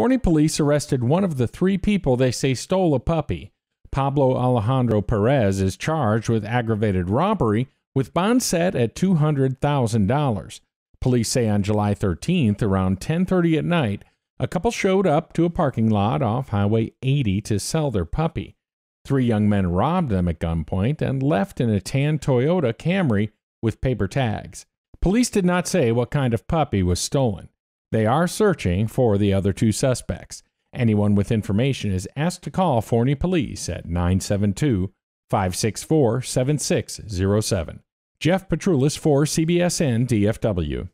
Forney police arrested one of the three people they say stole a puppy. Pablo Alejandro Perez is charged with aggravated robbery with bond set at $200,000. Police say on July 13th around 10:30 at night, a couple showed up to a parking lot off Highway 80 to sell their puppy. Three young men robbed them at gunpoint and left in a tan Toyota Camry with paper tags. Police did not say what kind of puppy was stolen. They are searching for the other two suspects. Anyone with information is asked to call Forney Police at 972 564 7607. Jeff Petrulis for CBSN DFW.